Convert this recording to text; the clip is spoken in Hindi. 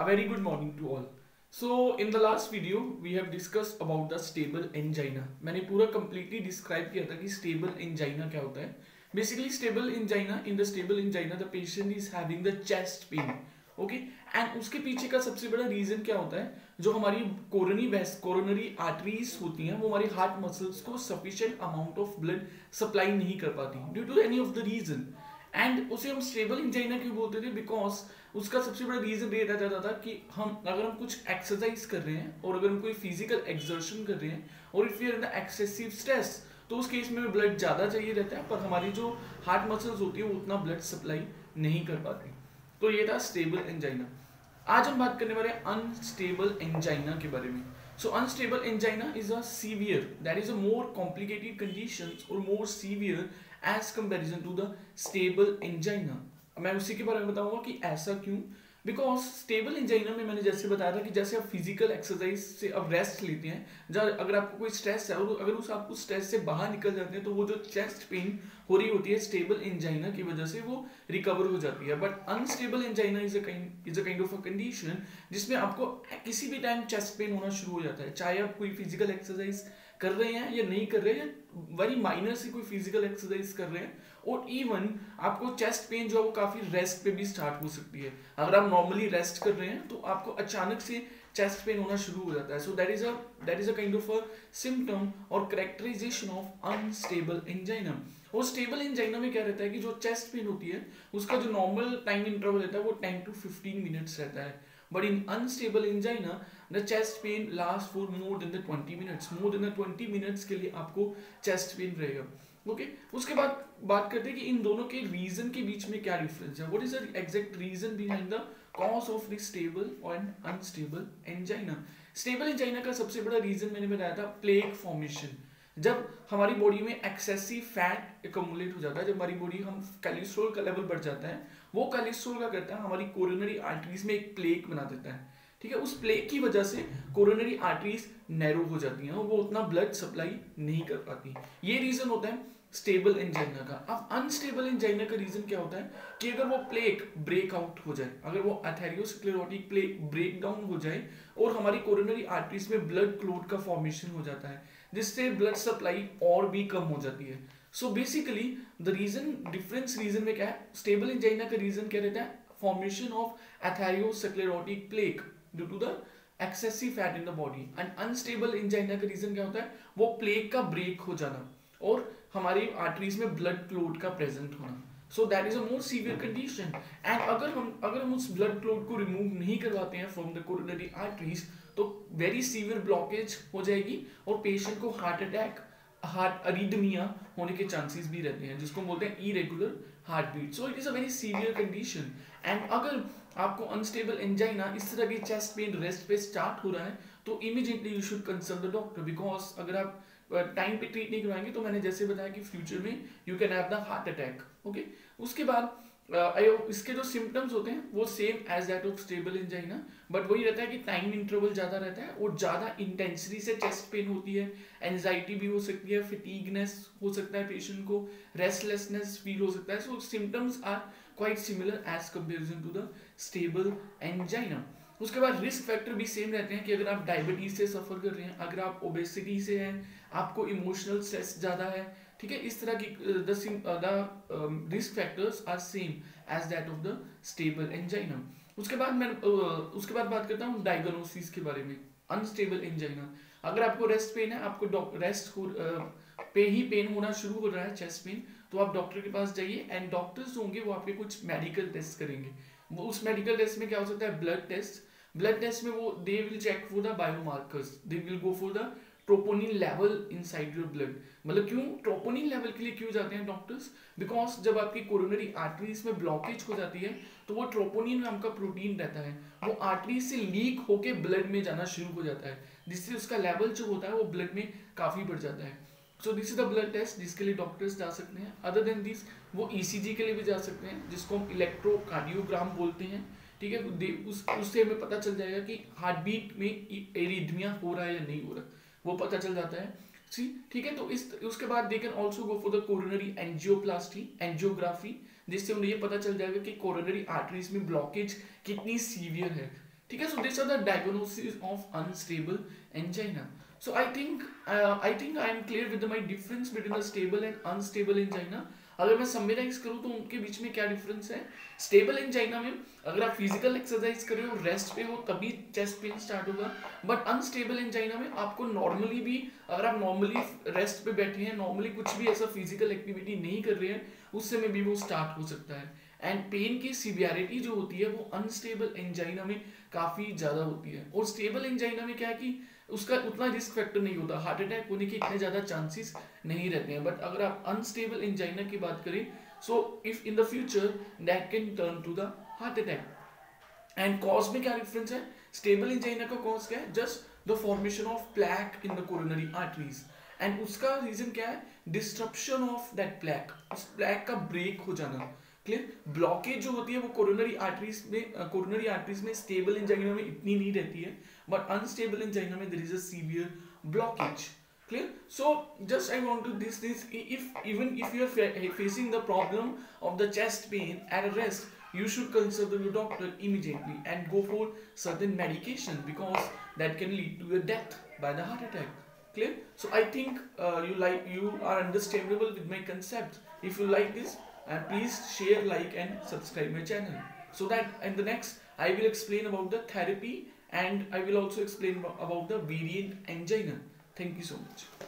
A very good morning to all. So in the last video we have discussed about the stable angina. मैंने पूरा completely describe किया था कि stable angina क्या होता है. Basically stable angina in the stable angina the patient is having the chest pain. okay? And उसके पीछे का सबसे बड़ा रीजन क्या होता है जो हमारी कोरोनरी वेस्ट कोरोनरी आर्टरीज होती हैं वो हमारी हार्ट मसल्स को sufficient amount of blood supply नहीं कर पाती due to any of the reason and उसे हम स्टेबल इंजाइना क्यों बोलते थे? बिकॉज़ उसका सबसे बड़ा रीजन ये रहता था था कि हम, अगर हम कुछ एक्सरसाइज कर रहे हैं और अगर हम कोई फ़िज़िकल एक्सर्शन कर रहे हैं और if your in excessive stress तो उस केस में ब्लड ज़्यादा चाहिए रहता है, पर हमारी जो हार्ट मसल्स होती है, वो उतना ब्लड सप्लाई नहीं कर पाती। तो ये था स्टेबल एंजाइना आज हम बात करने वाले हैं अनस्टेबल एंजाइना के बारे में। So unstable angina is a severe that is a more complicated condition और more severe as comparison to the stable angina मैं उसी के बारे में बताऊँगा कि ऐसा क्यों? बिकॉज़ स्टेबल इंजाइना में मैंने जैसे बताया था कि जैसे आप फ़िज़िकल एक्सरसाइज से अब रेस्ट लेते हैं, जब अगर आपको कोई स्ट्रेस है, और अगर उस आप उस स्ट्रेस से बाहर निकल जाते हैं तो वो जो चेस्ट पेन हो रही होती है स्टेबल इंजाइना की वजह से वो रिकवर हो जाती है. But unstable angina is is a kind of a condition जिसमें आपको किसी भी टाइम चेस्ट पेन होना शुरू हो जाता है, चाहे आप कोई फ़िज़िकल एक्सरसाइज कर रहे हैं या नहीं कर रहे हैं वेरी माइनर से कोई फ़िज़िकल एक्सरसाइज कर रहे हैं, और इवन आपको चेस्ट पेन जो है वो काफ़ी रेस्ट पे भी स्टार्ट हो सकती है। अगर आप नॉर्मली रेस्ट कर रहे हैं तो आपको अचानक से चेस्ट पेन होना शुरू हो जाता है। So that is a that is a kind of a symptom और करेक्टराइजेशन ऑफ़ अनस्टेबल एंजाइना और स्टेबल एंजाइना में क्या रहता है कि जो चेस्ट पेन होती है, उसका जो नॉर्मल टाइम इंटरवल रहता है, वो टेन टू फिफ्टीन मिनट्स रहता है। But in unstable angina the chest pain last for more than the twenty minutes more than the twenty minutes के लिए आपको चेस्ट पेन रहेगा. Okay okay? उसके बाद बात करते हैं कि इन दोनों के रीजन के बीच में क्या डिफरेंस है. What is the exact reason behind the cause of the stable and unstable angina stable angina का सबसे बड़ा रीजन मैंने बताया था प्लेक फॉर्मेशन जब हमारी बॉडी में एक्सेसिव फैट एकमुलेट हो जाता है, जब हमारी बॉडी हम कैलेस्ट्रॉल का लेवल बढ़ जाता है, वो कैलेस्ट्रॉल का करता है, हमारी कोरोनरी आर्टरीज में एक प्लेक बना देता है, ठीक है? उस प्लेक की वजह से कोरोनरी आर्टरीज नैरो हो जाती हैं वो उतना ब्लड सप्लाई नहीं कर पाती। ये रीजन होता है स्टेबल एंजाइना का। अब अनस्टेबल एंजाइना का रीजन क्या होता है कि अगर वो प्लेक ब्रेक आउट हो जाए, अगर वो एथेरियोस्क्लेरोटिक प्लेक ब्रेक डाउन हो जाए और हमारी कोरोनरी आर्टरीज में ब्लड क्लोट का फॉर्मेशन हो जाता है जिससे ब्लड सप्लाई और भी कम हो जाती है। So basically the reason difference reason में क्या है? स्टेबल एंजाइना का रीजन क्या रहता है? Formation of atherosclerotic plaque due to the excessive fat in the body and unstable angina का रीजन क्या होता है? वो प्लेक का ब्रेक हो जाना और हमारी आर्टरीज में ब्लड क्लोट का प्रेजेंट होना। So that is a more severe condition and अगर हम अगर हम उस ब्लड क्लोट को रिमूव नहीं करवाते हैं फ्रॉम द कोरोनरी आर्टरीज तो वेरी सीवियर ब्लॉकेज हो जाएगी और पेशेंट को हार्ट अटैक हार्ट अरिदमिया होने के चांसेस भी रहते हैं, जिसको बोलते हैं irregular heart beat so it is a very severe condition and अगर आपको अनस्टेबल एंजाइना इस तरह की चेस्ट पेन रेस्ट पे स्टार्ट हो रहा है तो immediately you should consult the doctor because अगर आप टाइम पे ट्रीट नहीं करवाएँगे तो मैंने जैसे बताया कि फ्यूचर में you can have the heart attack okay उसके बाद इसके जो सिम्टम्स होते हैं, वो same as that of stable angina but वही रहता है कि टाइम इंटरवल ज़्यादा रहता है, और ज़्यादा इंटेंसिटी से चेस्ट पेन होती है एनजाइटी भी हो सकती है फिटीगनेस हो सकता है पेशेंट को रेस्टलेसनेस फील हो सकता है so symptoms are quite similar as comparison to the stable angina उसके बाद रिस्क फैक्टर भी सेम रहते हैं कि अगर आप डायबिटीज़ से सफ़र कर रहे हैं, अगर आप ओबेसिटी से हैं, आपको इमोशनल स्ट्रेस ज़्यादा है ठीक है? इस तरह की the risk factors are same as that of the stable angina उसके बाद मैं उसके बाद बात करता हूँ डायग्नोसिस के बारे में अनस्टेबल एंजाइना अगर आपको रेस्ट पेन है, आपको रेस्ट हो पे ही पेन होना शुरू हो रहा है चेस्ट पेन तो आप डॉक्टर के पास जाइए एंड डॉक्टर्स होंगे, वो आपके कुछ मेडिकल टेस्ट करेंगे. वो उस मेडिकल टेस्ट में क्या हो सकता है? ब्लड टेस्ट ब्लड टेस्ट में वो they will check for the biomarkers they will go for the troponin level inside your blood मतलब क्यों? ट्रोपोनिन लेवल के लिए क्यों जाते हैं डॉक्टर्स बिकॉज़ जब आपकी कोरोनरी आर्टरीज में ब्लॉकेज हो जाती है तो वो ट्रोपोनिन नाम का प्रोटीन रहता है। वो आर्टरी से लीक होके ब्लड में जाना शुरू हो जाता है। जिससे उसका लेवल जो होता है, वो ब्लड में काफ़ी बढ़ जाता है। So this is the blood test जिसके लिए डॉक्टर्स जा सकते हैं। अदर देन दिस वो ईसीजी e के लिए भी जा सकते हैं, जिसको हम इलेक्ट्रोकार्डियोग्राम बोलते हैं। ठीक है? उस उससे हमें पता चल जाएगा कि हार्ट बीट में एरिथमिया हो रहा है या नहीं हो रहा। वो पता चल जाता है। सी ठीक है तो इस, उसके बाद they can also go for the coronary angioplasty angiography जिससे उन्हें ये पता चल जाएगा कि कोरोनरी आर्टरीज में ब्लॉकेज कितनी सीवियर है। ठीक है so this are the diagnosis of unstable angina so I think I think I am clear with my difference between the stable and unstable angina अगर मैं समराइज करूँ तो उनके बीच में क्या डिफरेंस है? स्टेबल एंजाइना में अगर आप फ़िज़िकल एक्सरसाइज कर रहे हो रेस्ट पे हो, तभी चेस्ट पेन स्टार्ट होगा। बट अनस्टेबल एंजाइना में आपको नॉर्मली भी अगर आप नॉर्मली रेस्ट पे बैठे हैं नॉर्मली कुछ भी ऐसा फ़िज़िकल एक्टिविटी नहीं कर रहे हैं उस समय भी वो स्टार्ट हो सकता है। एंड पेन की सीवियरिटी जो होती है वो अनस्टेबल एंजाइना में काफ़ी ज़्यादा होती है। और स्टेबल एंजाइना में क्या है कि उसका उतना रिस्क फैक्टर नहीं होता। हार्ट अटैक होने के इतने ज़्यादा चांसेस नहीं रहते हैं। बट अगर आप अनस्टेबल एंजाइना की बात करें so if in the future that can turn to the heart attack and cause में क्या डिफरेंस है? स्टेबल एंजाइना का कॉज क्या है? Just the formation of plaque in the coronary arteries and उसका रीजन क्या है? डिस्ट्रप्शन ऑफ़ दैट प्लैक उस प्लैक का ब्रेक हो जाना। क्लियर ब्लॉकेज जो होती है वो कोरोनरी आर्टरीज में कोरोनरी आर्टरीज में स्टेबल एंजाइना में इतनी नहीं रहती है बट अनस्टेबल एंजाइना में there is a severe blockage clear so just i want to this this if even if you are facing the problem of the chest pain at rest you should consult your doctor immediately and go for certain medication because that can lead to your death by the heart attack clear so i think uh, you like you are understandable with my concept if you like this and please share like and subscribe my channel so that in the next I will explain about the therapy and I will also explain about the variant angina. Thank you so much.